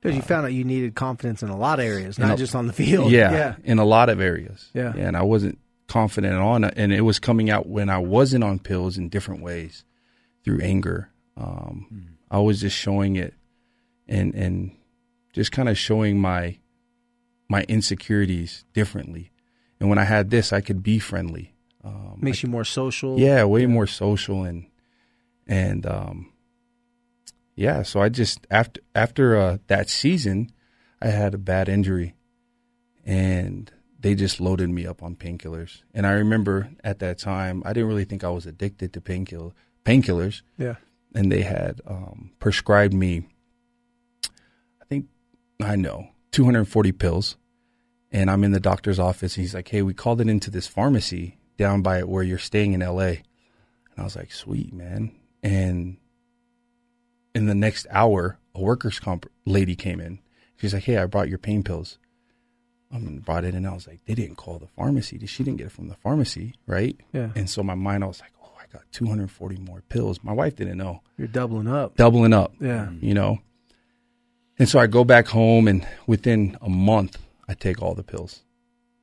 Because you found out you needed confidence in a lot of areas, not a- just on the field. Yeah, yeah, in a lot of areas. Yeah. and I wasn't confident on it, and it was coming out when I wasn't on pills in different ways through anger. Um, I was just showing it, and and just kind of showing my my insecurities differently. And when I had this, I could be friendly. Um, makes you more social. yeah, way more social and and um yeah, so I just after after uh, that season, I had a bad injury and they just loaded me up on painkillers. And I remember at that time, I didn't really think I was addicted to painkiller painkillers yeah. and they had um, prescribed me I think I know 240 pills and I'm in the doctor's office and he's like hey we called it into this pharmacy down by where you're staying in LA and I was like sweet man. And in the next hour a workers comp lady came in. She's like hey I brought your pain pills. Um, brought it in I was like they didn't call the pharmacy. She didn't get it from the pharmacy right? Yeah. and so my mind I was like oh I got 240 more pills. My wife didn't know. You're doubling up. doubling up. Yeah. you know. And so I go back home, and within a month, I take all the pills,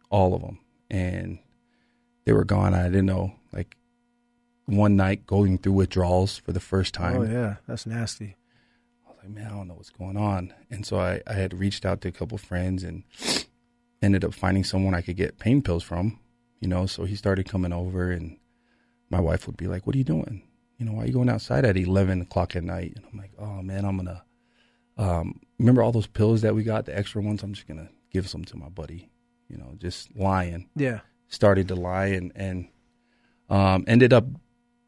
all of them, and they were gone. I didn't know. Like one night, going through withdrawals for the first time, Oh yeah, that's nasty. I was like, man, I don't know what's going on. And so I, I had reached out to a couple friends and ended up finding someone I could get pain pills from, you know. So he started coming over, and my wife would be like, "What are you doing? You know, why are you going outside at eleven o'clock at night?" And I'm like, "Oh man, I'm gonna um, remember all those pills that we got, the extra ones. I'm just gonna give some to my buddy, you know, just lying." Yeah. started to lie and and um, ended up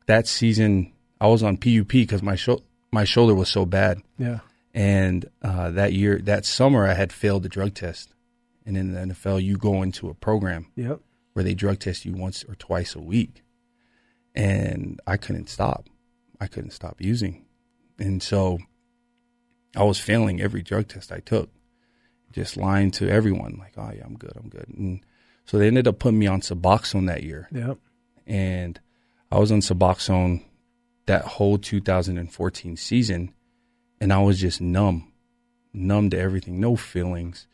that season I was on PUP because my sho- my shoulder was so bad, Yeah. and uh, that year that summer I had failed the drug test, and in the NFL you go into a program Yep. where they drug test you once or twice a week, and I couldn't stop, I couldn't stop using, and so I was failing every drug test I took, just lying to everyone like, oh yeah, I'm good, I'm good, and so they ended up putting me on Suboxone that year, Yep. and I was on Suboxone that whole 2014 season, and I was just numb, numb to everything, no feelings.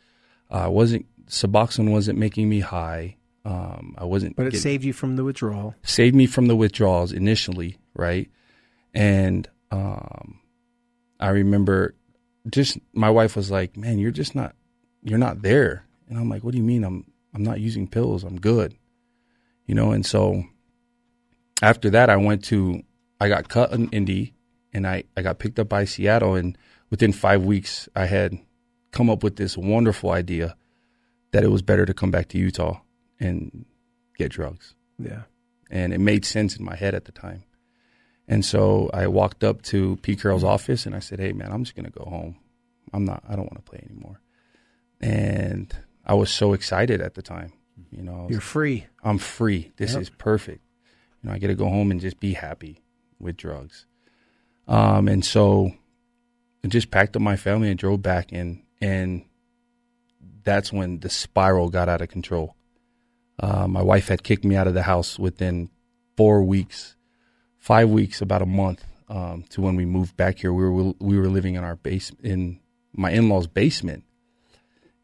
I wasn't Suboxone wasn't making me high. Um, I wasn't. But it getting- saved you from the withdrawal. saved me from the withdrawals initially, right? And um, I remember just my wife was like, "Man, you're just not, you're not there." And I'm like, "What do you mean? I'm I'm not using pills. I'm good." You know. And so after that, I went to, I got cut in Indy, and I I got picked up by Seattle, and within five weeks, I had come up with this wonderful idea that it was better to come back to Utah and get drugs Yeah. and it made sense in my head at the time. And so I walked up to Pete Carroll's office and I said, "Hey, man, I'm just gonna go home. I'm not. I don't want to play anymore." And I was so excited at the time. You know, You're free. I'm free. This Yep. is perfect. You know, I get to go home and just be happy with drugs. Um, and so I just packed up my family and drove back in, and that's when the spiral got out of control. Uh, my wife had kicked me out of the house within four weeks, five weeks, about a month um, to when we moved back here. We were we were living in our base in my in laws' basement,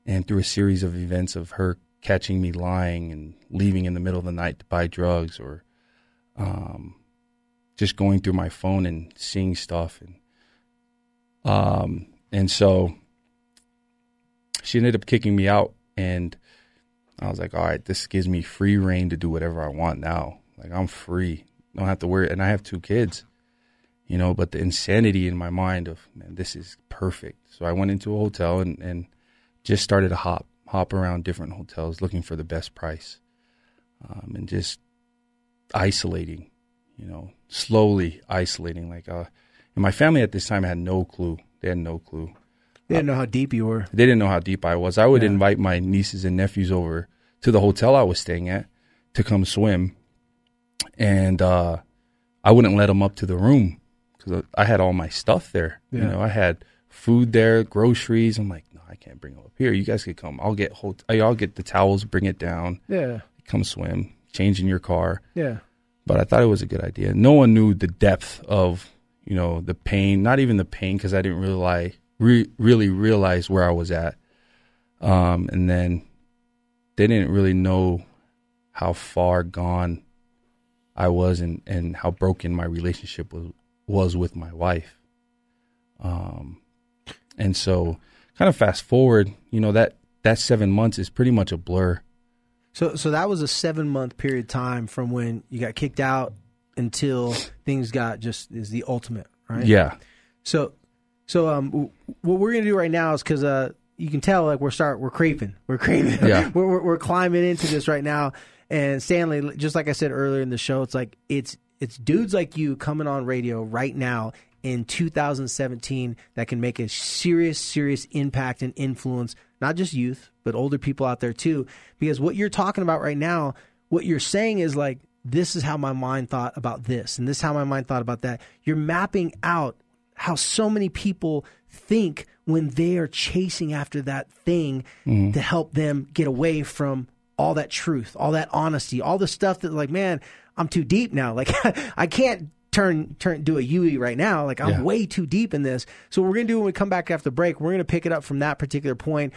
and through a series of events of her catching me lying and leaving in the middle of the night to buy drugs or um, just going through my phone and seeing stuff and um and so she ended up kicking me out and I was like, all right, this gives me free reign to do whatever I want now. Like I'm free. Don't have to worry and I have two kids. You know, but the insanity in my mind of man, this is perfect. So I went into a hotel and, and just started to hop, hop around different hotels looking for the best price. Um, and just isolating, you know, slowly isolating. Like, uh, and my family at this time had no clue. They had no clue. They didn't know how deep you were. They didn't know how deep I was. I would Yeah. invite my nieces and nephews over to the hotel I was staying at to come swim, and uh, I wouldn't let them up to the room because I had all my stuff there. You know, I had food there, groceries. I'm like, no, I can't bring them up here. You guys could come. I'll get hot- I'll get the towels, bring it down, Yeah. come swim, change in your car Yeah. but I thought it was a good idea. No one knew the depth of, you know, the pain, not even the pain because I didn't really re- really realize where I was at. Um, and then they didn't really know how far gone I was and, and how broken my relationship was, was with my wife. Um, and so kind of fast forward, you know, that, that seven months is pretty much a blur. So so that was a seven month period of time from when you got kicked out until things got just is the ultimate, right? Yeah. So so um w- what we're gonna do right now is because uh you can tell like we're start we're creeping we're creeping Yeah. we're, we're we're climbing into this right now and Stanley just like I said earlier in the show it's like it's it's dudes like you coming on radio right now in 2017 that can make a serious serious impact and influence not just youth but older people out there too. Because what you're talking about right now what you're saying is like this is how my mind thought about this and this is how my mind thought about that. You're mapping out how so many people think when they are chasing after that thing mm-hmm. to help them get away from all that truth, all that honesty, all the stuff that like, man, I'm too deep now. Like I can't turn turn do a UE right now. Like I'm Yeah. way too deep in this. So what we're gonna do when we come back after the break, we're gonna pick it up from that particular point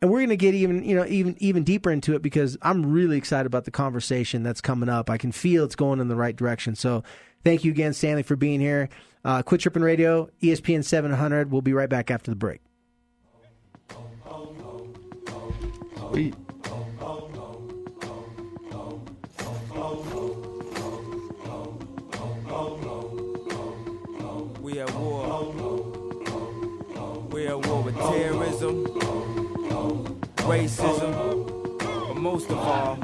and we're going to get even you know even even deeper into it because I'm really excited about the conversation that's coming up. I can feel it's going in the right direction. So thank you again, Stanley, for being here. Uh, Quit Trippin' Radio, ESPN 700. We'll be right back after the break. We, We War with terrorism, racism, but most of all,